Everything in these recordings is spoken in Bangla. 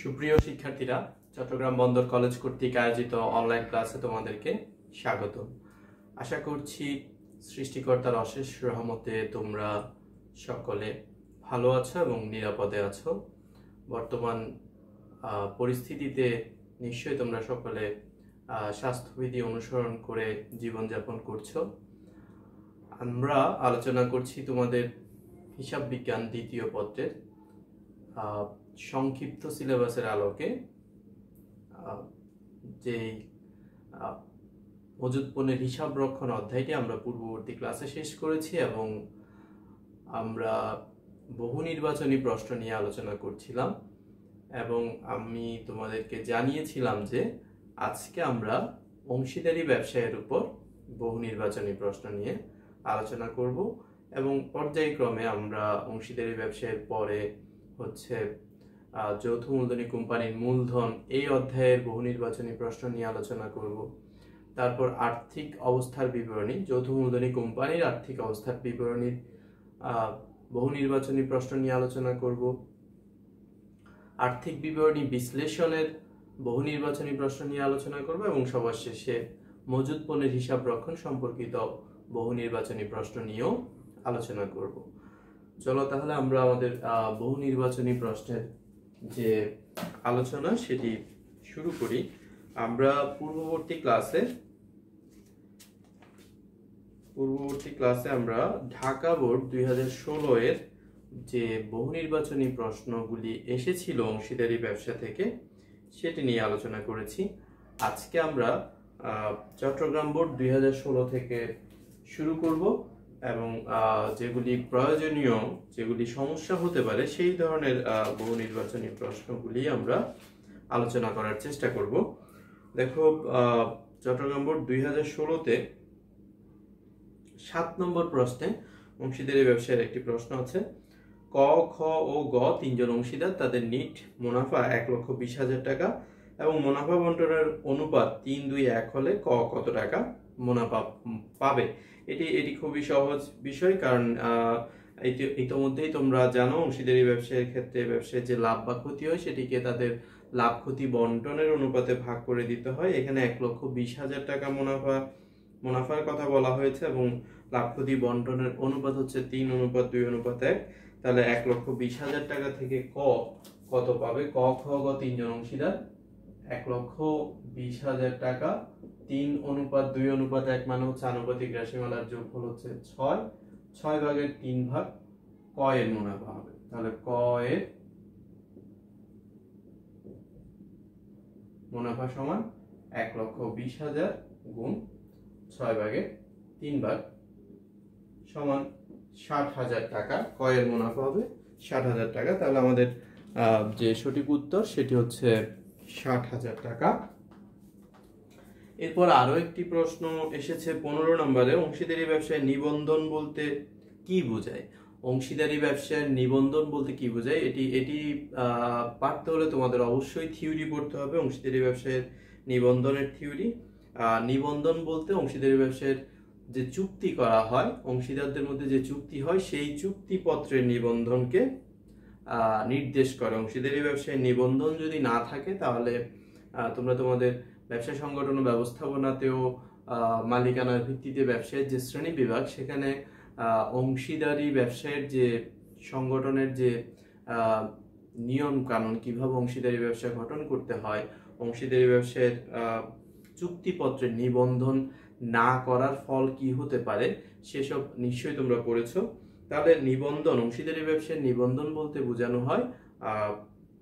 সুপ্রিয় শিক্ষার্থীরা, চট্টগ্রাম বন্দর কলেজ কর্তৃক আয়োজিত অনলাইন ক্লাসে তোমাদেরকে স্বাগত। আশা করছি সৃষ্টিকর্তার অশেষ রহমতে তোমরা সকলে ভালো আছো এবং নিরাপদে আছো। বর্তমান পরিস্থিতিতে নিশ্চয়ই তোমরা সকলে স্বাস্থ্যবিধি অনুসরণ করে জীবনযাপন করছ। আমরা আলোচনা করছি তোমাদের হিসাব বিজ্ঞান দ্বিতীয় পত্রের। সংক্ষিপ্ত সিলেবাসের আলোকে আহ, মজুদ পণ্যের হিসাব রক্ষণ অধ্যায়টি আমরা পূর্ববর্তী ক্লাসে শেষ করেছি এবং আমরা বহু নির্বাচনী প্রশ্ন নিয়ে আলোচনা করছিলাম এবং আমি তোমাদেরকে জানিয়েছিলাম যে আজকে আমরা অংশীদারি ব্যবসায়ের উপর বহু নির্বাচনী প্রশ্ন নিয়ে আলোচনা করব এবং পর্যায়ক্রমে আমরা অংশীদারি ব্যবসায়ের পরে হচ্ছে যৌথ মূলধনী কোম্পানির মূলধন এই অধ্যায়ের বহু নির্বাচনী প্রশ্ন নিয়ে আলোচনা করব। তারপর আর্থিক অবস্থার বিবরণী, যৌথ মূলধনী কোম্পানির আর্থিক অবস্থার বিবরণীর বহু নির্বাচনী প্রশ্ন নিয়ে আলোচনা করব। আর্থিক বিবরণী বিশ্লেষণের বহু নির্বাচনী প্রশ্ন নিয়ে আলোচনা করব এবং সবার শেষে মজুদ পণ্যের হিসাব রক্ষণ সম্পর্কিত বহু নির্বাচনী প্রশ্ন নিয়েও আলোচনা করব। চলো তাহলে আমরা আমাদের বহু নির্বাচনী প্রশ্নের যে আলোচনা সেটি শুরু করি। আমরা পূর্ববর্তী ক্লাসে পূর্ববর্তী ক্লাসে আমরা ঢাকা বোর্ড দুই হাজার ষোলো এর যে বহু নির্বাচনী প্রশ্নগুলি এসেছিল অংশীদারি ব্যবসা থেকে, সেটি নিয়ে আলোচনা করেছি। আজকে আমরা চট্টগ্রাম বোর্ড দুই হাজার ষোলো থেকে শুরু করব। এবং যেগুলি প্রয়োজনীয়, যেগুলি সমস্যা হতে পারে, সেই ধরনের বহু নির্বাচনী প্রশ্নগুলি আমরা আলোচনা করার চেষ্টা করব। দেখো চট্টগ্রাম বোর্ড দুই হাজার ষোলোতে সাত নম্বর প্রশ্নে অংশীদারি ব্যবসায়ের একটি প্রশ্ন আছে। ক, খ ও গ তিনজন অংশীদার তাদের নিট মুনাফা এক লক্ষ বিশ হাজার টাকা। এবং মুনাফা বন্টনের অনুপাত তিন, দুই, এক হলে ক কত টাকা মুনাফা পাবে? এটি এটি খুবই সহজ বিষয় কারণ ইতোমধ্যেই তোমরা জানো অংশীদারি ব্যবসায়ের ক্ষেত্রে ব্যবসায় যে লাভ বা ক্ষতি হয় সেটিকে তাদের লাভ ক্ষতি বন্টনের অনুপাতে ভাগ করে দিতে হয়। এখানে এক লক্ষ বিশ হাজার টাকা মুনাফা, মুনাফার কথা বলা হয়েছে এবং লাভ ক্ষতি বন্টনের অনুপাত হচ্ছে তিন অনুপাত দুই অনুপাত এক। তাহলে এক লক্ষ বিশ হাজার টাকা থেকে ক কত পাবে? ক, খ, গ তিনজন অংশীদার এক লক্ষ বিশ হাজার টাকা। তিন অনুপাত, দুই অনুপাত এক মানে হচ্ছে আনুপাতিক রাশিমালার যোগফল হচ্ছে ছয়। ছয় ভাগের তিন ভাগ ক এর মুনাফা হবে। তাহলে ক এর মুনাফা সমান এক লক্ষ বিশ হাজার গুণ ছয় ভাগের তিন ভাগ সমান ষাট হাজার টাকা কয়ের মুনাফা হবে। ষাট হাজার টাকা। তাহলে আমাদের যে সঠিক উত্তর সেটি হচ্ছে ষাট হাজার টাকা। এরপর আরও একটি প্রশ্ন এসেছে পনেরো নম্বরে, অংশীদারি ব্যবসায় নিবন্ধন বলতে কি বোঝায়? অংশীদারি ব্যবসায়ের নিবন্ধন বলতে কি বোঝায়? এটি এটি পারতে হলে তোমাদের অবশ্যই থিওরি পড়তে হবে, অংশীদারি ব্যবসায়ের নিবন্ধনের থিওরি। নিবন্ধন বলতে অংশীদারি ব্যবসায়ের যে চুক্তি করা হয়, অংশীদারদের মধ্যে যে চুক্তি হয়, সেই চুক্তিপত্রের নিবন্ধনকে নির্দেশ করে। অংশীদারি ব্যবসায় নিবন্ধন যদি না থাকে, তাহলে তোমরা তোমাদের ব্যবসা সংগঠন ও ব্যবস্থাপনাতেও মালিকানার ভিত্তিতে ব্যবসায়ের যে শ্রেণি বিভাগ, সেখানে অংশীদারি ব্যবসায়ের যে সংগঠনের যে নিয়ম কানুন, কীভাবে অংশীদারি ব্যবসা গঠন করতে হয়, অংশীদারি ব্যবসায়ের চুক্তিপত্রের নিবন্ধন না করার ফল কি হতে পারে, সেসব নিশ্চয়ই তোমরা পড়েছো। তাহলে নিবন্ধন, অংশীদারি ব্যবসায় নিবন্ধন বলতে বোঝানো হয়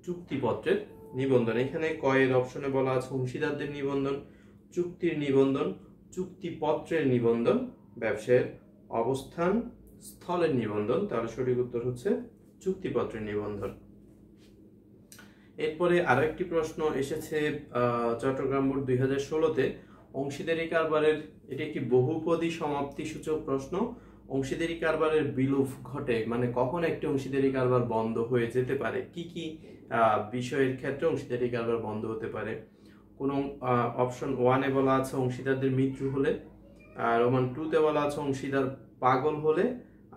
চুক্তিপত্রের নিবন্ধন। এখানে কয়ের অপশনে বলা আছে অংশীদারদের নিবন্ধন, চুক্তির নিবন্ধন, চুক্তিপত্রের নিবন্ধন, ব্যবসায়ের অবস্থান, স্থলের নিবন্ধন তার সঠিক উত্তর হচ্ছে চুক্তিপত্রের নিবন্ধন। এরপরে আরও একটি প্রশ্ন এসেছে চট্টগ্রাম বোর্ড দুই হাজার ষোলোতে অংশীদারি কারবারের, এটি একটি বহুপদী সমাপ্তি সূচক প্রশ্ন অংশীদারি কারবারের বিলোপ ঘটে মানে কখন একটি অংশীদারি কারবার বন্ধ হয়ে যেতে পারে? কি কি বিষয়ের ক্ষেত্রে অংশীদারি কারবার বন্ধ হতে পারে? কোন অপশন ওয়ানে বলা আছে অংশীদারদের মৃত্যু হলে, আর রোমান টুতে বলা আছে অংশীদার পাগল হলে,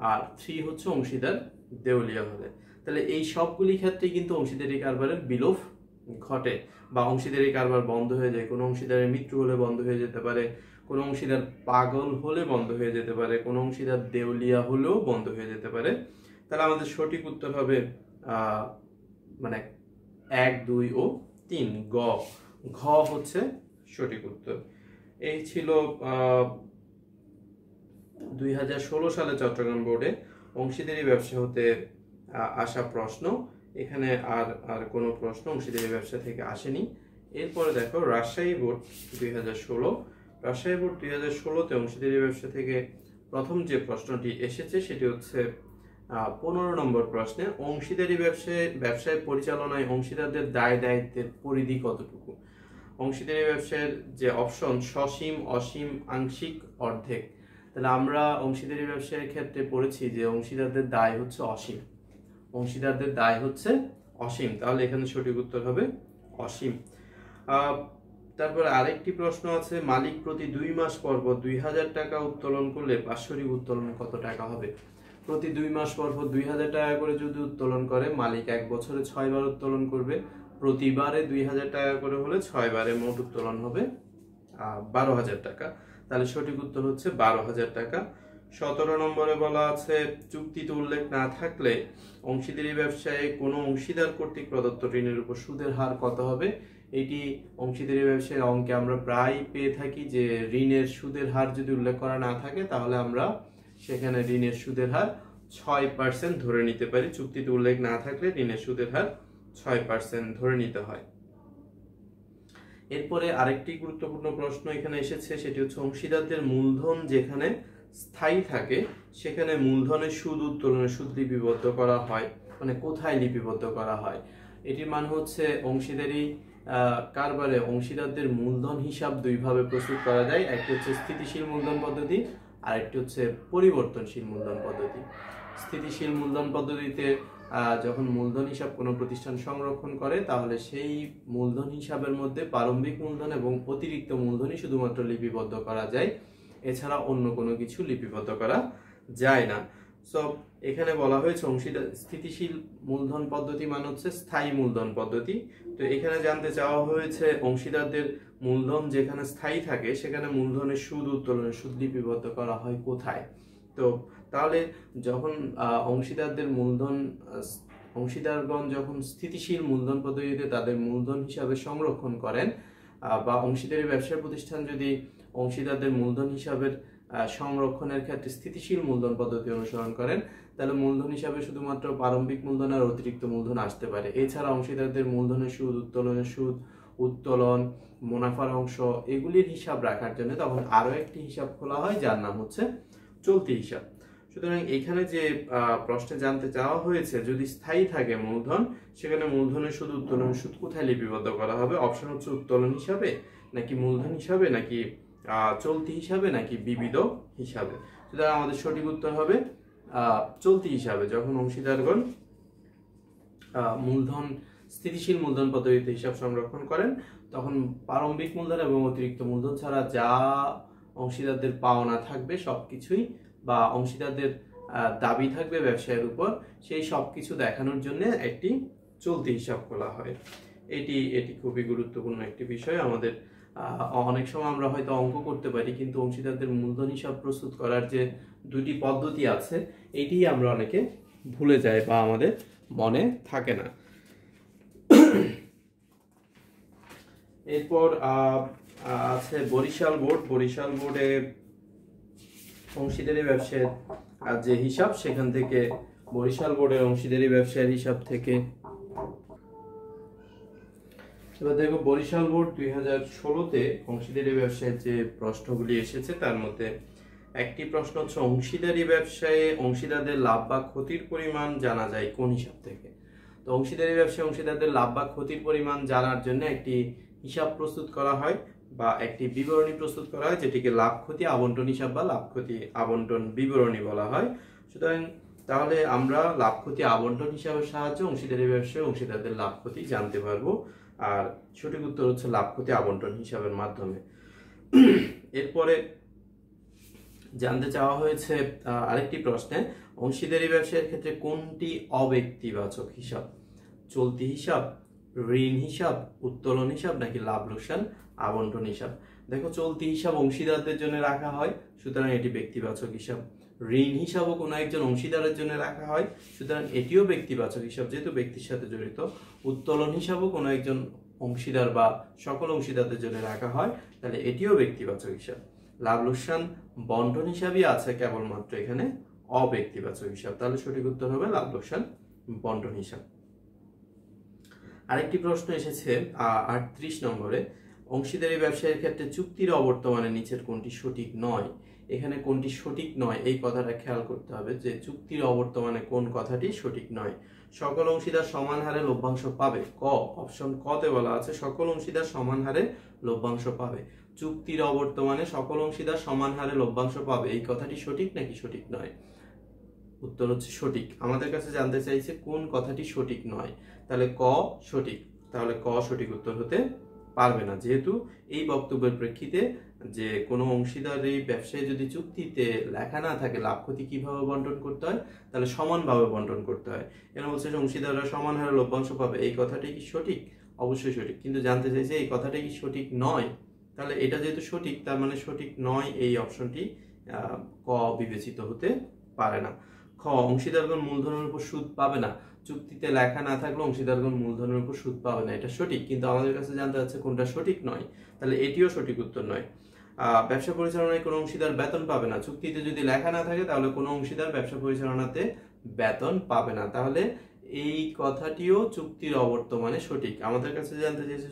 আর থ্রি হচ্ছে অংশীদার দেউলিয়া হলে। তাহলে এই সবগুলি ক্ষেত্রে কিন্তু অংশীদারি কারবারের বিলোপ ঘটে, বা অংশীদারি কারবার বন্ধ হয়ে যায়, কোনো অংশীদারের মৃত্যু হলে বন্ধ হয়ে যেতে পারে কোনো অংশীদার পাগল হলে বন্ধ হয়ে যেতে পারে, কোনো অংশীদার দেউলিয়া হলেও বন্ধ হয়ে যেতে পারে। তাহলে আমাদের সঠিক উত্তর হবে মানে এক, দুই ও তিন, গ। ঘ হচ্ছে সঠিক উত্তর। এই ছিল দুই হাজার ষোলো সালে চট্টগ্রাম বোর্ডে অংশীদারি ব্যবসা হতে আসা প্রশ্ন। এখানে আর আর কোনো প্রশ্ন অংশীদারি ব্যবসা থেকে আসেনি। এরপরে দেখো, রাজশাহী বোর্ড দুই হাজার ষোলো রাজশাহী বোর্ড দুই হাজার ষোলোতে অংশীদারি ব্যবসা থেকে প্রথম যে প্রশ্নটি এসেছে সেটি হচ্ছে পনেরো নম্বর প্রশ্নে, অংশীদারি ব্যবসায় ব্যবসায় পরিচালনায় অংশীদারদের দায় দায়িত্বের পরিধি কতটুকু? অংশীদারি ব্যবসায়ের যে অপশন, সসীম, অসীম, আংশিক, অর্ধেক। তাহলে আমরা অংশীদারি ব্যবসায়ের ক্ষেত্রে পড়েছি যে অংশীদারদের দায় হচ্ছে অসীম। অংশীদারদের দায় হচ্ছে অসীম। তাহলে এখানে সঠিক উত্তর হবে অসীম। তারপরে আরেকটি প্রশ্ন আছে, মালিক প্রতি দুই মাস পর পর দুই হাজার টাকা উত্তোলন করলে বাৎসরিক উত্তোলন কত টাকা হবে? প্রতি দুই মাস পর পর দুই হাজার টাকা করে যদি উত্তোলন করে, মালিক এক বছরে ছয় বার উত্তোলন করবে। প্রতিবারে দুই হাজার টাকা করে হলে ছয় বারে মোট উত্তোলন হবে বারো হাজার টাকা। তাহলে সঠিক উত্তর হচ্ছে বারো হাজার টাকা। সতেরো নম্বরে বলা আছে, চুক্তিতে উল্লেখ না থাকলে অংশীদারি ব্যবসায় কোনো অংশীদার কর্তৃক প্রদত্ত ঋণের উপর সুদের হার কত হবে? এটি অংশীদারি ব্যবসায়ের অঙ্কে আমরা প্রায় পেয়ে থাকি যে ঋণের সুদের হার যদি উল্লেখ করা না থাকে, তাহলে আমরা সেখানে ঋণের সুদের হার ছয় পার্সেন্ট ধরে নিতে পারি। চুক্তিতে উল্লেখ না থাকলে ঋণের সুদের হার ছয় পার্সেন্ট ধরে নিতে হয়। এরপরে আরেকটি গুরুত্বপূর্ণ প্রশ্ন এখানে এসেছে, সেটি হচ্ছে অংশীদারদের মূলধন যেখানে স্থায়ী থাকে, সেখানে মূলধনের সুদ উত্তোলনের সুদ লিপিবদ্ধ করা হয় মানে কোথায় লিপিবদ্ধ করা হয়? এটির মানে হচ্ছে অংশীদারি কারবারে অংশীদারদের মূলধন হিসাব দুইভাবে প্রস্তুত করা যায়। একটি হচ্ছে স্থিতিশীল মূলধন পদ্ধতি আর একটি হচ্ছে পরিবর্তনশীল মূলধন পদ্ধতি। স্থিতিশীল মূলধন পদ্ধতিতে যখন মূলধন হিসাব কোনো প্রতিষ্ঠান সংরক্ষণ করে, তাহলে সেই মূলধন হিসাবের মধ্যে প্রারম্ভিক মূলধন এবং অতিরিক্ত মূলধনই শুধুমাত্র লিপিবদ্ধ করা যায়। এছাড়া অন্য কোনো কিছু লিপিবদ্ধ করা যায় না। সো এখানে বলা হয়েছে অংশীদার স্থিতিশীল মূলধন পদ্ধতি মানে হচ্ছে স্থায়ী মূলধন পদ্ধতি। তো এখানে জানতে চাওয়া হয়েছে অংশীদারদের মূলধন যেখানে স্থায়ী থাকে, সেখানে মূলধনের সুদ উত্তোলনের সুদ লিপিবদ্ধ করা হয় কোথায়? তো তাহলে যখন অংশীদারদের মূলধন অংশীদারগণ যখন স্থিতিশীল মূলধন পদ্ধতিতে তাদের মূলধন হিসাবে সংরক্ষণ করেন বা অংশীদারি ব্যবসায় প্রতিষ্ঠান যদি অংশীদারদের মূলধন হিসাবের সংরক্ষণের ক্ষেত্রে স্থিতিশীল মূলধন পদ্ধতি অনুসরণ করেন। তাহলে মূলধন হিসাবে শুধুমাত্র প্রারম্ভিক মূলধন আর অতিরিক্ত মূলধন আসতে পারে। এছাড়া অংশীদারদের মূলধনের সুদ, উত্তোলনের সুদ, উত্তোলন, মুনাফার অংশ, এগুলির হিসাব রাখার জন্য তখন আরও একটি হিসাব খোলা হয়, যার নাম হচ্ছে চলতি হিসাব। সুতরাং এখানে যে প্রশ্নে জানতে চাওয়া হয়েছে, যদি স্থায়ী থাকে মূলধন, সেখানে মূলধনের সুদ উত্তোলন সুদ কোথায় লিপিবদ্ধ করা হবে? অপশন হচ্ছে উত্তোলন হিসাবে? নাকি মূলধন হিসাবে? নাকি চলতি হিসাবে নাকি বিবিধ হিসাবে? সুতরাং আমাদের সঠিক উত্তর হবে চলতি হিসাবে। যখন অংশীদারগণ মূলধন, স্থিতিশীল মূলধন পদ্ধতিতে হিসাব সংরক্ষণ করেন, তখন প্রারম্ভিক মূলধন এবং অতিরিক্ত মূলধন ছাড়া যা অংশীদারদের পাওনা থাকবে, সবকিছুই বা অংশীদারদের দাবি থাকবে ব্যবসায়ের উপর, সেই সব কিছু দেখানোর জন্য একটি চলতি হিসাব খোলা হয়। এটি এটি খুবই গুরুত্বপূর্ণ একটি বিষয়। আমাদের অনেক সময় আমরা হয়তো অঙ্ক করতে পারি, কিন্তু অংশীদারদের মূলধন হিসাব প্রস্তুত করার যে দুটি পদ্ধতি আছে, এটি আমরা অনেকে ভুলে যাই বা আমাদের মনে থাকে না। এরপর আছে বরিশাল বোর্ড। বরিশাল বোর্ডে অংশীদারি ব্যবসায়ের যে হিসাব, সেখান থেকে বরিশাল বোর্ডের অংশীদারি ব্যবসায়ের হিসাব থেকে এবার দেখো, বরিশাল বোর্ড দুই হাজার ষোলোতে অংশীদারি ব্যবসায়ের যে প্রশ্নগুলি এসেছে, তার মধ্যে একটি প্রশ্ন হচ্ছে, অংশীদারি ব্যবসায়ে অংশীদারদের লাভ বা ক্ষতির পরিমাণ জানা যায় কোন হিসাব থেকে? তো অংশীদারি ব্যবসায় অংশীদারদের লাভ বা ক্ষতির পরিমাণ জানার জন্য একটি হিসাব প্রস্তুত করা হয় বা একটি বিবরণী প্রস্তুত করা হয়, যেটিকে লাভ ক্ষতি আবন্টন হিসাব বা লাভ ক্ষতি আবন্টন বিবরণী বলা হয়। সুতরাং তাহলে আমরা লাভ ক্ষতি আবন্টন হিসাবের সাহায্যে অংশীদারি ব্যবসায় অংশীদারদের লাভ ক্ষতি জানতে পারব। আর সঠিক উত্তর হচ্ছে লাভ ক্ষতি আবন্টন হিসাবের মাধ্যমে। এরপরে জানতে চাওয়া হয়েছে আরেকটি প্রশ্নে, অংশীদারি ব্যবসায়ের ক্ষেত্রে কোনটি অব্যক্তিবাচক হিসাব? চলতি হিসাব, ঋণ হিসাব, উত্তোলন হিসাব নাকি লাভ লোকসান আবন্টন হিসাব? দেখো, চলতি হিসাব অংশীদারদের জন্য রাখা হয়, সুতরাং এটি ব্যক্তিবাচক হিসাব। ঋণ হিসাবও কোনো একজন অংশীদারের জন্য রাখা হয়। সুতরাং এটিও ব্যক্তিবাচক হিসাব, যেহেতু ব্যক্তির সাথে জড়িত। উত্তোলন হিসাবও কোনো একজন অংশীদার বা সকল অংশীদারদের জন্য রাখা হয়। তাহলে এটিও ব্যক্তিবাচক হিসাব। লাভ লোকসান বন্টন হিসাবই আছে কেবলমাত্র এখানে অব্যক্তিবাচক হিসাব। তাহলে সঠিক উত্তর হবে লাভ লোকসান বন্টন হিসাব। আরেকটি প্রশ্ন এসেছে আটত্রিশ নম্বরে, অংশীদারি ব্যবসায়ের ক্ষেত্রে চুক্তির অবর্তমানে নিচের কোনটি সঠিক নয়? এখানে কোনটি সঠিক নয়, এই কথাটা খেয়াল করতে হবে যে চুক্তির অবর্তমানে কোন কথাটি সঠিক নয়। সকল অংশীদার সমান হারে লভ্যাংশ পাবে। ক, অপশন কতে বলা আছে, সকল অংশীদার সমান হারে লভ্যাংশ পাবে। চুক্তির অবর্তমানে সকল অংশীদার সমান হারে লভ্যাংশ পাবে, এই কথাটি সঠিক নাকি সঠিক নয়? উত্তর হচ্ছে সঠিক। আমাদের কাছে জানতে চাইছে কোন কথাটি সঠিক নয়। তাহলে ক সঠিক। তাহলে ক সঠিক উত্তর হতে পারবে না, যেহেতু এই বক্তব্যের প্রেক্ষিতে যে কোনো অংশীদার ব্যবসায় যদি চুক্তিতে লেখা না থাকে, লাভ, ক্ষতি কীভাবে বন্টন করতে হয়? তাহলে সমানভাবে বন্টন করতে হয়। এর বলছে অংশীদাররা সমান হারে লভ্যাংশ পাবে। এই কথাটি কি সঠিক? অবশ্যই সঠিক। কিন্তু জানতে চাইছে এই কথাটা কি সঠিক নয়? তাহলে এটা যেহেতু সঠিক, তার মানে সঠিক নয় এই অপশনটি ক বিবেচিত হতে পারে না। খ, অংশীদারগণ মূলধনের উপর সুদ পাবে না। চুক্তিতে লেখা না থাকলে অংশীদারগণ মূলধনের উপর সুদ পাবে না। এটা সঠিক। কিন্তু আমাদের কাছে জানতে চাচ্ছে কোনটা সঠিক নয়। তাহলে এটিও সঠিক উত্তর নয়। ব্যবসা পরিচালনায় কোনো অংশীদার বেতন পাবে না। চুক্তিতে যদি লেখা না থাকে, তাহলে কোনো অংশীদার ব্যবসা পরিচালনাতে বেতন পাবে না। তাহলে এই কথাটিও চুক্তির অবর্তমানে সঠিক। আমাদের কাছে জানতে চেয়েছে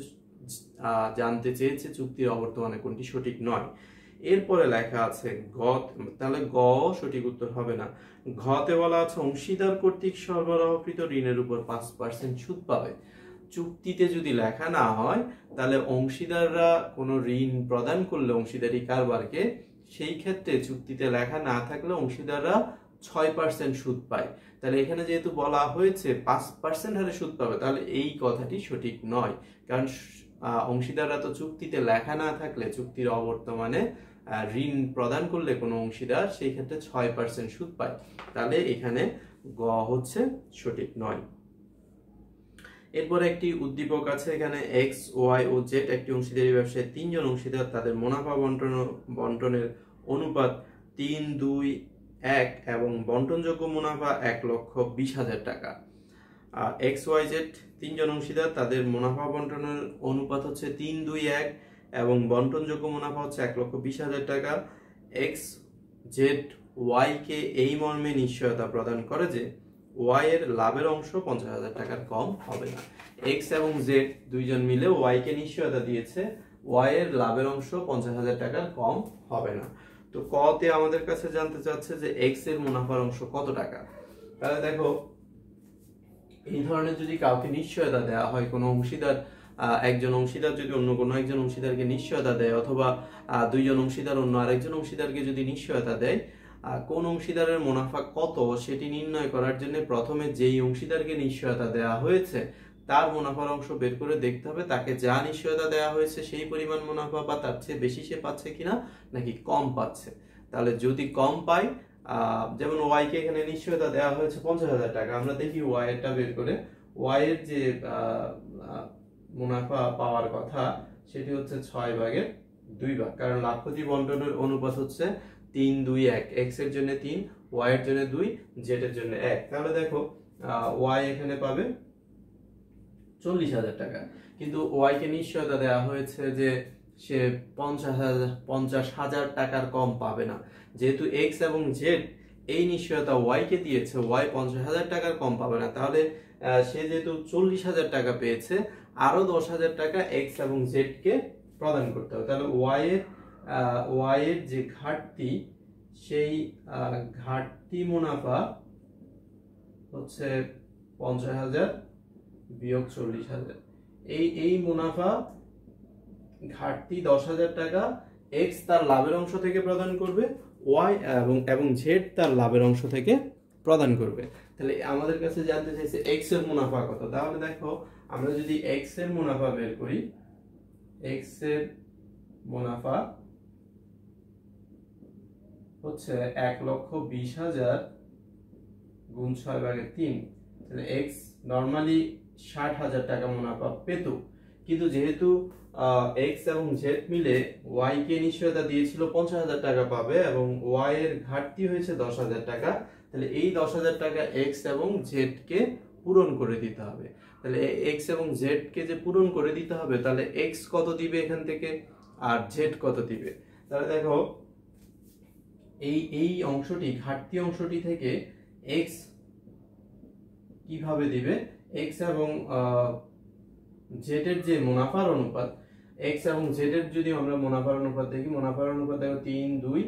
জানতে চেয়েছে চুক্তির অবর্তমানে কোনটি সঠিক নয়। এরপরে লেখা আছে গ তাহলে গ সঠিক উত্তর হবে না। ঘতে বলা আছে অংশীদার কর্তৃক সরবরাহকৃত ঋণের উপর পাঁচ পার্সেন্ট সুদ পাবে। চুক্তিতে যদি লেখা না হয়, তাহলে অংশীদাররা কোনো ঋণ প্রদান করলে অংশীদারি কারবারকে, সেই ক্ষেত্রে চুক্তিতে লেখা না থাকলে অংশীদাররা ছয় পার্সেন্ট সুদ পায়। তাহলে এখানে যেহেতু বলা হয়েছে পাঁচ পার্সেন্ট হারে সুদ পাবে, তাহলে এই কথাটি সঠিক নয়। কারণ অংশীদাররা তো চুক্তিতে লেখা না থাকলে, চুক্তির অবর্তমানে ঋণ প্রদান করলে কোনো অংশীদার সেই ক্ষেত্রে ছয় পার্সেন্ট সুদ পায়। তাহলে এখানে গ হচ্ছে সঠিক নয়। এরপরে একটি উদ্দীপক আছে এখানে এক্স ওয়াই ও জেড একটি অংশীদারি ব্যবসায় তিনজন অংশীদার, তাদের মুনাফা বন্টন, বন্টনের অনুপাত তিন, দুই, এক এবং বন্টনযোগ্য মুনাফা এক লক্ষ বিশ হাজার টাকা। এক্স ওয়াই জেড তিনজন অংশীদার, তাদের মুনাফা বন্টনের অনুপাত হচ্ছে তিন, দুই, এক এবং বন্টনযোগ্য মুনাফা হচ্ছে এক লক্ষ বিশ হাজার টাকা। এক্স জেড ওয়াইকে এই মর্মে নিশ্চয়তা প্রদান করে যে ওয়াই এর লাভের অংশ পঞ্চাশ হাজার টাকার কম হবে না। এক্স এবং জেড দুইজন মিলে ওয়াই কে নিশ্চয়তা দিয়েছে ওয়াই এর লাভের অংশ পঞ্চাশ হাজার টাকার কম হবে না। তো কতে আমাদের কাছে জানতে চাচ্ছে যে এক্সের মুনাফার অংশ কত টাকা? তাহলে দেখো, এই ধরনের যদি কাউকে নিশ্চয়তা দেওয়া হয়, কোনো অংশীদার একজন অংশীদার যদি অন্য কোনো একজন অংশীদারকে নিশ্চয়তা দেয় অথবা দুইজন অংশীদার অন্য আরেকজন অংশীদারকে যদি নিশ্চয়তা দেয় কোন অংশীদারের মুনাফা কত সেটি নির্ণয় করার জন্য প্রথমে যেই অংশীদারকে নিশ্চয়তা দেওয়া হয়েছে, তার মুনাফার অংশ বের করে দেখতে হবে, তাকে যা নিশ্চয়তা দেওয়া হয়েছে সেই পরিমাণ মুনাফা বা তার চেয়ে বেশি সে পাচ্ছে কিনা নাকি কম পাচ্ছে। তাহলে যদি কম পায় যেমন ওয়াইকে এখানে নিশ্চয়তা দেওয়া হয়েছে পঞ্চাশ হাজার টাকা, আমরা দেখি ওয়াই এরটা বের করে, ওয়াই এর যে মুনাফা পাওয়ার কথা সেটি হচ্ছে ছয় ভাগের দুই ভাগ, কারণ লাভ ক্ষতি বন্টনের অনুপাত হচ্ছে তিন, দুই, এক। এক্সের জন্য তিন ওয়াই এর জন্য দুই জেড এর জন্য এক। তাহলে দেখো ওয়াই এখানে পাবে চল্লিশ হাজার টাকা। কিন্তু ওয়াই কে নিশ্চয়তা দেওয়া হয়েছে যে সে পঞ্চাশ হাজার পঞ্চাশ হাজার টাকার কম পাবে না। যেহেতু এক্স এবং জেড এই নিশ্চয়তা ওয়াই কে দিয়েছে ওয়াই পঞ্চাশ হাজার টাকার কম পাবে না। তাহলে সে যেহেতু চল্লিশ হাজার টাকা পেয়েছে, আরও দশ হাজার টাকা এক্স এবং জেড কে প্রদান করতে হবে। তাহলে ওয়াই এর ওয়াই এর যে ঘাটতি, সেই ঘাটতি মুনাফা হচ্ছে পঞ্চাশ হাজার বিয়োগ চল্লিশ হাজার। এই এই মুনাফা ঘাটতি দশ হাজার টাকা এক্স তার লাভের অংশ থেকে প্রদান করবে ওয়াই এবং এবং জেড তার লাভের অংশ থেকে প্রদান করবে। তাহলে আমাদের কাছে জানতে চাইছে এক্সের মুনাফা কত? তাহলে দেখো, আমরা যদি এক্সের মুনাফা বের করি এক্সের মুনাফা হচ্ছে এক লক্ষ বিশ হাজার গুণ ছয় ভাগের তিন। তাহলে এক্স নর্মালি ষাট হাজার টাকা মুনাফা পেত। কিন্তু যেহেতু এক্স এবং জেড মিলে ওয়াই কে নিশ্চয়তা দিয়েছিল পঞ্চাশ হাজার টাকা পাবে এবং ওয়াই এর ঘাটতি হয়েছে দশ হাজার টাকা, তাহলে এই দশ হাজার টাকা এক্স এবং জেড কে পূরণ করে দিতে হবে। তাহলে এক্স এবং জেড কে যে পূরণ করে দিতে হবে, তাহলে এক্স কত দিবে এখান থেকে? আর জেড কত দিবে? তাহলে দেখো এই এই অংশটি, ঘাটতি অংশটি থেকে এক্স কীভাবে দিবে? এক্স এবং জেড এর যে মুনাফার অনুপাত এক্স এবং জেড এর যদি আমরা মুনাফার অনুপাত দেখি, মুনাফার অনুপাত দেখো তিন, দুই,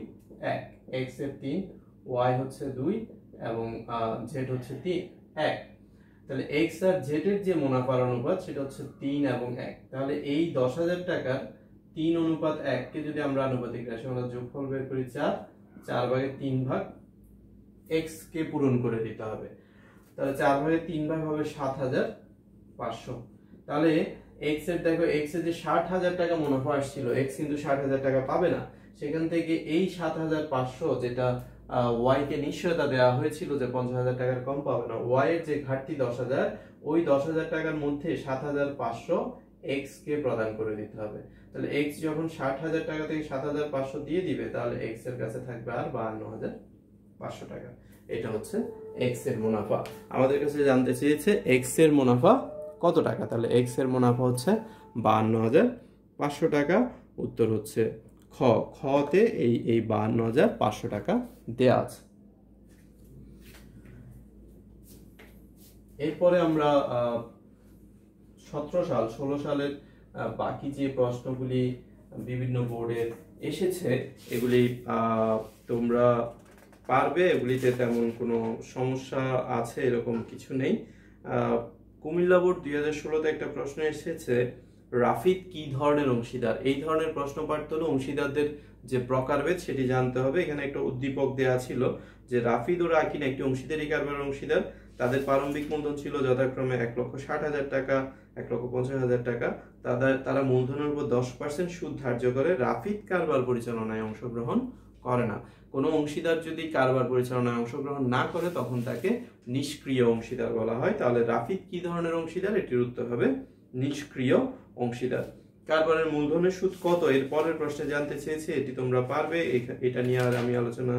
এক। এক্সের তিন ওয়াই হচ্ছে দুই এবং জেড হচ্ছে তিন, এক। তাহলে এক্স আর জেড এর যে মুনাফার অনুপাত, সেটা হচ্ছে তিন এবং এক। তাহলে এই দশ হাজার টাকার তিন অনুপাত এককে যদি আমরা আনুপাতিক রাশি, আমরা যোগফল বের করি চার চার ভাগে তিন ভাগ এক্স কে পূরণ করে দিতে হবে। তাহলে চার ভাগে তিন ভাগ হবে সাত হাজার পাঁচশো। তাহলে এক্সের, দেখো এক্সের যে ষাট হাজার টাকা মুনাফা আসছিল এক্স কিন্তু ষাট হাজার টাকা পাবে না। সেখান থেকে এই সাত হাজার পাঁচশো যেটা ওয়াই কে নিশ্চয়তা দেওয়া হয়েছিল যে পঞ্চাশ হাজার টাকার কম পাবে না ওয়াই এর যে ঘাটতি দশ হাজার, ওই দশ হাজার টাকার মধ্যে সাত হাজার পাঁচশো এক্স কে প্রদান করে দিতে হবে। তাহলে এক্স যখন ষাট হাজার টাকা থেকে সাত হাজার পাঁচশো দিয়ে দিবে, তাহলে এক্সের কাছে থাকবে আর বাহান্ন হাজার পাঁচশো টাকা। এটা হচ্ছে এক্সের মুনাফা। আমাদের কাছে জানতে চেয়েছে এক্সের মুনাফা কত টাকা? তাহলে এক্সের মুনাফা হচ্ছে বাহান্ন হাজার পাঁচশো টাকা। উত্তর হচ্ছে খ। খতে এই এই বাহান্ন হাজার পাঁচশো টাকা দেয়া আছে। এরপরে আমরা সতেরো সাল, ষোলো সালের বাকি যে প্রশ্নগুলি বিভিন্ন বোর্ডের এসেছে, এগুলি তোমরা পারবে। এগুলিতে তেমন কোনো সমস্যা আছে এরকম কিছু নেই। কুমিল্লা বোর্ড দুই হাজার ষোলোতে একটা প্রশ্ন এসেছে, রাফিদ কি ধরনের অংশীদার? এই ধরনের প্রশ্ন পাঠতে হলে অংশীদারদের যে প্রকারভেদ সেটি জানতে হবে। এখানে একটা উদ্দীপক দেওয়া ছিল যে রাফিদ ও রাকিন একটি অংশীদারি কারবার অংশীদার। তাদের প্রারম্ভিক মূলধন ছিল যথাক্রমে এক লক্ষ ষাট হাজার টাকা, এক লক্ষ পঞ্চাশ হাজার টাকা। তাদের, তারা মূলধনের উপর দশ পার্সেন্ট সুদ ধার্য করে রাফিদ কারবার পরিচালনায় অংশগ্রহণ করে না। কোনো অংশীদার যদি কারবার পরিচালনায় অংশগ্রহণ না করে, তখন তাকে নিষ্ক্রিয় অংশীদার বলা হয়। তাহলে রাফিদ কি ধরনের অংশীদার? এটির উত্তর হবে নিষ্ক্রিয় অংশীদার। কারবারের মূলধনের সুদ কত? এর পরের প্রশ্নে জানতে চেয়েছি, এটি তোমরা পারবে। এটা নিয়ে আর আমি আলোচনা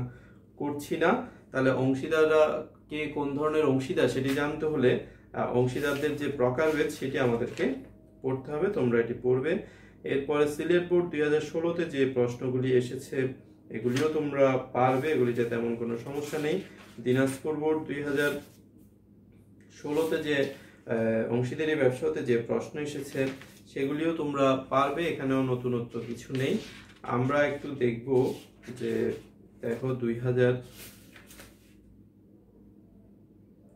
করছি না। তাহলে অংশীদাররা কে কোন ধরনের অংশীদার সেটি জানতে হলে অংশীদারদের যে প্রকারভেদ সেটি আমাদেরকে পড়তে হবে, তোমরা এটি পড়বে। এরপরে সিলেট বোর্ড দুই হাজার ষোলোতে যে প্রশ্নগুলি এসেছে, এগুলিও তোমরা পারবে এগুলিতে তেমন কোনো সমস্যা নেই। দিনাজপুর বোর্ড দুই হাজার ষোলোতে যে অংশীদারি ব্যবসাতে যে প্রশ্ন এসেছে, সেগুলিও তোমরা পারবে, এখানেও নতুনত্ব কিছু নেই। আমরা একটু দেখব যে, দেখো, দুই হাজার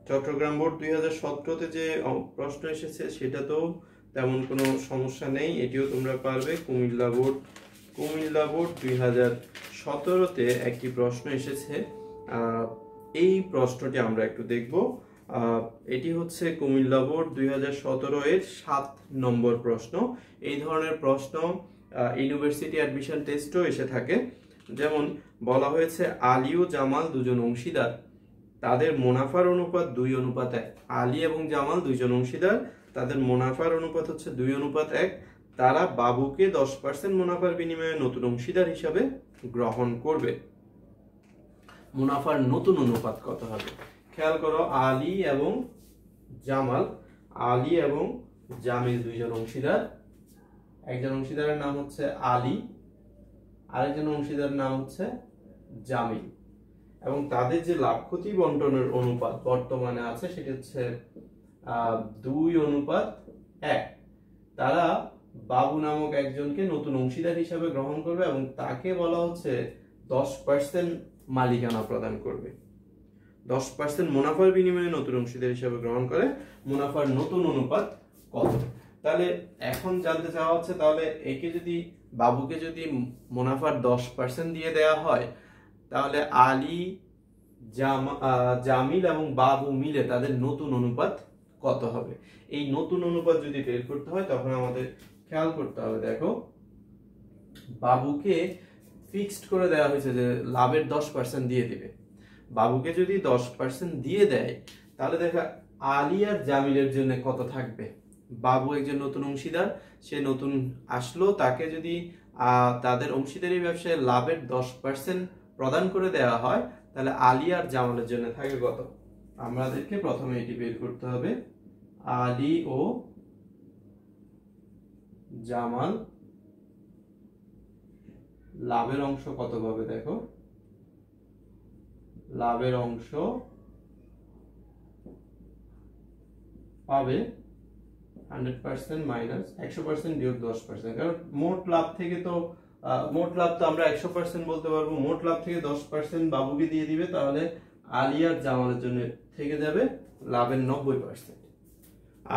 চট্টগ্রাম বোর্ড দুই হাজার সতেরোতে যে প্রশ্ন এসেছে, সেটা তো তেমন কোনো সমস্যা নেই। এটিও তোমরা পারবে। কুমিল্লা বোর্ড কুমিল্লা বোর্ড দুই হাজার সতেরোতে একটি প্রশ্ন এসেছে। এই প্রশ্নটি আমরা একটু দেখব। এটি হচ্ছে কুমিল্লা বোর্ড দুই হাজার সতেরো এর সাত নম্বর প্রশ্ন। এই ধরনের প্রশ্ন ইউনিভার্সিটি অ্যাডমিশন টেস্টও এসে থাকে। যেমন বলা হয়েছে আলী ও জামাল দুজন অংশীদার। তাদের মুনাফার অনুপাত দুই অনুপাত এক। আলী এবং জামাল দুইজন অংশীদার, তাদের মুনাফার অনুপাত হচ্ছে দুই অনুপাত এক। তারা বাবুকে দশ পার্সেন্ট মুনাফার বিনিময়ে নতুন অংশীদার হিসাবে গ্রহণ করবে। মুনাফার নতুন অনুপাত কত হবে? খেয়াল করো, আলী এবং জামাল, আলী এবং জামিল দুইজন অংশীদার। একজন অংশীদারের নাম হচ্ছে আলী, আরেকজন অংশীদারের নাম হচ্ছে জামিল। এবং তাদের যে লাভ ক্ষতি বন্টনের অনুপাত বর্তমানে আছে, সেটি হচ্ছে দুই অনুপাত এক। তারা বাবু নামক একজনকে নতুন অংশীদার হিসাবে গ্রহণ করবে এবং তাকে বলা হচ্ছে দশ পার্সেন্ট মালিকানা প্রদান করবে। দশ পার্সেন্ট মুনাফার বিনিময়ে নতুন অংশীদার হিসাবে গ্রহণ করে, মুনাফার নতুন অনুপাত কত? তাহলে এখন জানতে চাওয়া হচ্ছে, তাহলে একে যদি, বাবুকে যদি মুনাফার দশ পার্সেন্ট দিয়ে দেওয়া হয় তাহলে আলী জামিল এবং বাবু মিলে তাদের নতুন অনুপাত কত হবে? এই নতুন অনুপাত যদি বের করতে হয়, তখন আমাদের খেয়াল করতে হবে, দেখো। বাবুকে ফিক্সড করে দেওয়া হয়েছে যে লাভের দশ পার্সেন্ট দিয়ে দিবে। বাবুকে যদি দশ পার্সেন্ট দিয়ে দেয়, তাহলে দেখা আলী আর জামিলের জন্য কত থাকবে? বাবু একজন নতুন অংশীদার, সে নতুন আসলো, তাকে যদি তাদের অংশীদারি ব্যবসায় লাভের দশ পার্সেন্ট প্রদান করে দেওয়া হয়, তাহলে আলী আর জামালের জন্য থাকে কত? আমাদেরকে প্রথমে এটি বের করতে হবে। আলী ও জামাল লাভের অংশ কত পাবে দেখো? লাভের অংশ পাবে হান্ড্রেড পার্সেন্ট মাইনাস একশো পার্সেন্ট বিয়োগ দশ পার্সেন্ট কারণ মোট লাভ থেকে তো মোট লাভ তো আমরা একশো পার্সেন্ট বলতে পারব। মোট লাভ থেকে দশ পার্সেন্ট বাবুকে দিয়ে দিবে, তাহলে আলী আর জামালের জন্য থেকে যাবে লাভের নব্বই পার্সেন্ট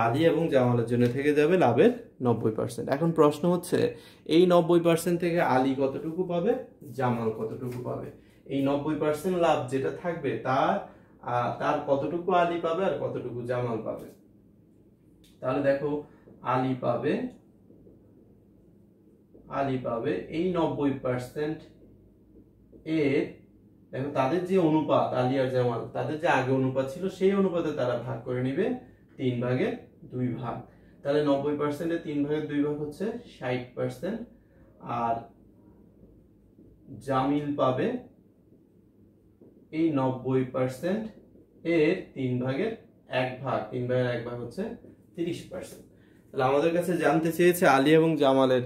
আলী এবং জামালের জন্য থেকে যাবে লাভের নব্বই পার্সেন্ট এখন প্রশ্ন হচ্ছে, এই নব্বই পার্সেন্ট থেকে আলী কতটুকু পাবে? জামাল কতটুকু পাবে? এই নব্বই পার্সেন্ট লাভ যেটা থাকবে, তার তার কতটুকু আলী পাবে আর কতটুকু জামাল পাবে? তাহলে দেখো, আলী পাবে আলী পাবে, এই নব্বই পার্সেন্ট এর দেখো তাদের যে অনুপাত, আলী আর জামাল, তাদের যে আগে অনুপাত ছিল, সেই অনুপাতে তারা ভাগ করে নিবে তিন ভাগের দুই ভাগ। তাহলে নব্বই পার্সেন্টের তিন ভাগের দুই ভাগ হচ্ছে ষাট পার্সেন্ট আর জামিল পাবে এই নব্বই পার্সেন্ট এর তিন ভাগের এক ভাগ, তিন ভাগের এক ভাগ হচ্ছে তিরিশ পার্সেন্ট তাহলে আমাদের কাছে জানতে চেয়েছে আলী এবং জামালের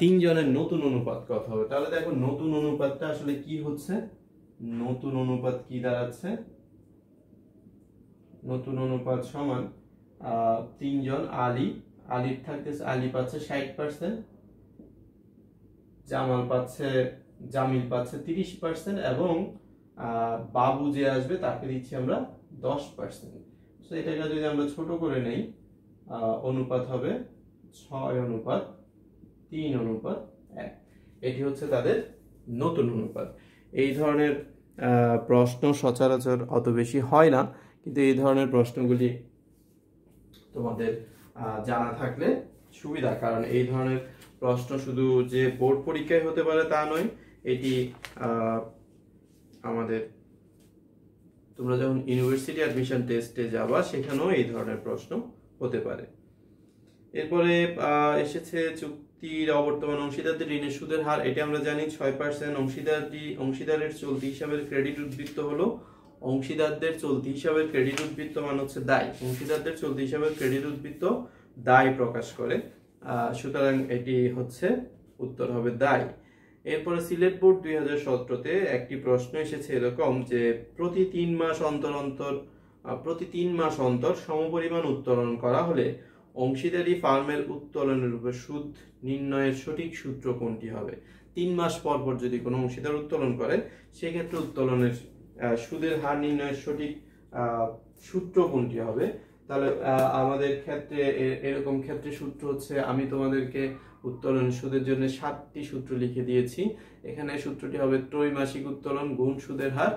তিনজনের নতুন অনুপাত কত হবে। তাহলে দেখো, নতুন অনুপাতটা আসলে কি হচ্ছে? নতুন অনুপাত কি দাঁড়াচ্ছে? নতুন অনুপাত সমান তিনজন আলী। আলীর থাকতেছে আলী পাচ্ছে ষাট পার্সেন্ট জামাল পাচ্ছে, জামিল পাচ্ছে তিরিশ পার্সেন্ট এবং বাবু যে আসবে তাকে দিচ্ছি আমরা দশ পার্সেন্ট তো এটাকে যদি আমরা ছোট করে নেই অনুপাত হবে ছয় অনুপাত। তিন অনুপাত এক। এটি হচ্ছে তাদের নতুন অনুপাত। এই ধরনের প্রশ্ন সচরাচর অত বেশি হয় না, কিন্তু এই ধরনের প্রশ্নগুলি তোমাদের জানা থাকলে সুবিধা, কারণ এই ধরনের প্রশ্ন শুধু যে বোর্ড পরীক্ষায় হতে পারে তা নয়, এটি আমাদের, তোমরা যখন ইউনিভার্সিটি অ্যাডমিশন টেস্টে যাবা, সেখানেও এই ধরনের প্রশ্ন হতে পারে। এরপরে এসেছে চুক্তির অবর্তমান অংশীদারদের ঋণের সুদের হার, এটা আমরা জানি, ছয় পার্সেন্ট অংশীদারটি অংশীদারের চলতি হিসাবের ক্রেডিট উদ্বৃত্ত হলো, অংশীদারদের চলতি হিসাবের ক্রেডিট উদ্বৃত্ত মান হচ্ছে দায়। অংশীদারদের চলতি হিসাবের ক্রেডিট উদ্বৃত্ত দায় প্রকাশ করে সুতরাং এটি হচ্ছে উত্তর হবে দায়। এরপরে সিলেট বোর্ড দুই হাজার সতেরোতে একটি প্রশ্ন এসেছে এরকম যে, প্রতি তিন মাস অন্তর অন্তর প্রতি তিন মাস অন্তর সমপরিমাণ উত্তোলন করা হলে অংশীদারি ফার্মের উত্তোলনের উপর সুদ নির্ণয়ের সঠিক সূত্র কোনটি হবে? তিন মাস পর পর যদি কোনো অংশীদার উত্তোলন করে, সেক্ষেত্রে উত্তোলনের সুদের হার নির্ণয়ের সঠিক সূত্র কোনটি হবে? তাহলে আমাদের ক্ষেত্রে এরকম ক্ষেত্রে সূত্র হচ্ছে, আমি তোমাদেরকে উত্তোলন সুদের জন্য সাতটি সূত্র লিখে দিয়েছি। এখানে সূত্রটি হবে ত্রৈমাসিক উত্তোলন গুণ সুদের হার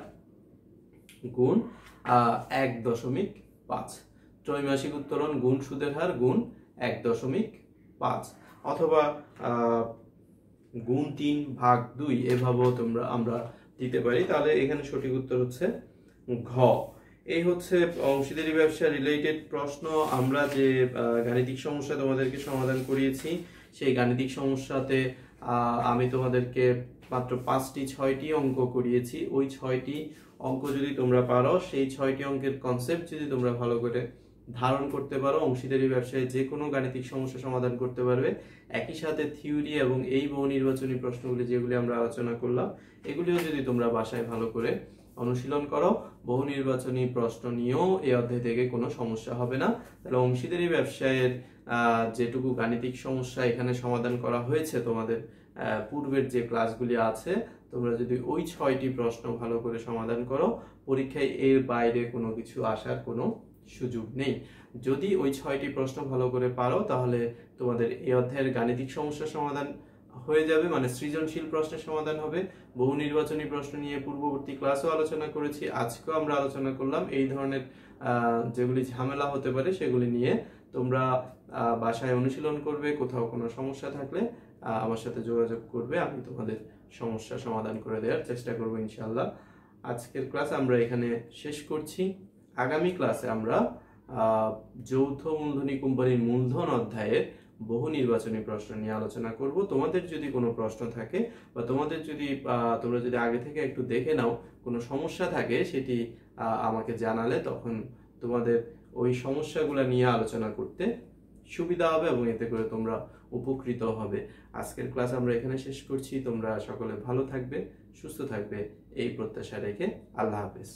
গুণ এক দশমিক পাঁচ। ত্রৈমাসিক উত্তোলন গুণ সুদের হার গুণ এক দশমিক পাঁচ অথবা গুণ তিন ভাগ দুই এভাবেও তোমরা, আমরা দিতে পারি। তাহলে এখানে সঠিক উত্তর হচ্ছে ঘ। এই হচ্ছে অংশীদারি ব্যবসা রিলেটেড প্রশ্ন। আমরা যে গাণিতিক সমস্যা তোমাদেরকে সমাধান করিয়েছি, সেই গাণিতিক সমস্যাতে আমি তোমাদেরকে মাত্র পাঁচটি, ছয়টি অঙ্ক করিয়েছি। ওই ছয়টি অঙ্ক যদি তোমরা পারো, সেই ছয়টি অঙ্কের কনসেপ্ট যদি তোমরা ভালো করে ধারণ করতে পারো, অংশীদারি ব্যবসায় যে কোনো গাণিতিক সমস্যা সমাধান করতে পারবে। একই সাথে থিওরি এবং এই বহু নির্বাচনী প্রশ্নগুলি যেগুলি আমরা আলোচনা করলাম, এগুলিও যদি তোমরা বাসায় ভালো করে অনুশীলন করো, বহু নির্বাচনী প্রশ্ন নিয়েও এই অধ্যায় থেকে কোনো সমস্যা হবে না। তাহলে অংশীদারি ব্যবসায়ের যেটুকু গাণিতিক সমস্যা এখানে সমাধান করা হয়েছে তোমাদের পূর্বের যে ক্লাসগুলি আছে, তোমরা যদি ওই ছয়টি প্রশ্ন ভালো করে সমাধান করো, পরীক্ষায় এর বাইরে কোনো কিছু আসার কোনো সুযোগ নেই। যদি ওই ছয়টি প্রশ্ন ভালো করে পারো, তাহলে তোমাদের এই অধ্যায়ের গাণিতিক সমস্যার সমাধান হয়ে যাবে মানে সৃজনশীল প্রশ্নের সমাধান হবে। বহু নির্বাচনী প্রশ্ন নিয়ে পূর্ববর্তী ক্লাসও আলোচনা করেছি, আজকেও আমরা আলোচনা করলাম এই ধরনের যেগুলি ঝামেলা হতে পারে, সেগুলি নিয়ে। তোমরা বাসায় অনুশীলন করবে, কোথাও কোনো সমস্যা থাকলে আমার সাথে যোগাযোগ করবে, আমি তোমাদের সমস্যা সমাধান করে দেওয়ার চেষ্টা করব ইনশাল্লাহ আজকের ক্লাস আমরা এখানে শেষ করছি। আগামী ক্লাসে আমরা যৌথ মূলধনী কোম্পানির মূলধন অধ্যায়ের বহু নির্বাচনী প্রশ্ন নিয়ে আলোচনা করব। তোমাদের যদি কোনো প্রশ্ন থাকে বা তোমাদের যদি তোমরা যদি আগে থেকে একটু দেখে নাও কোনো সমস্যা থাকে সেটি আমাকে জানালে তখন তোমাদের ওই সমস্যাগুলো নিয়ে আলোচনা করতে সুবিধা হবে এবং এতে করে তোমরা উপকৃত হবে। আজকের ক্লাস আমরা এখানে শেষ করছি। তোমরা সকলে ভালো থাকবে, সুস্থ থাকবে, এই প্রত্যাশা রেখে আল্লাহ হাফেজ।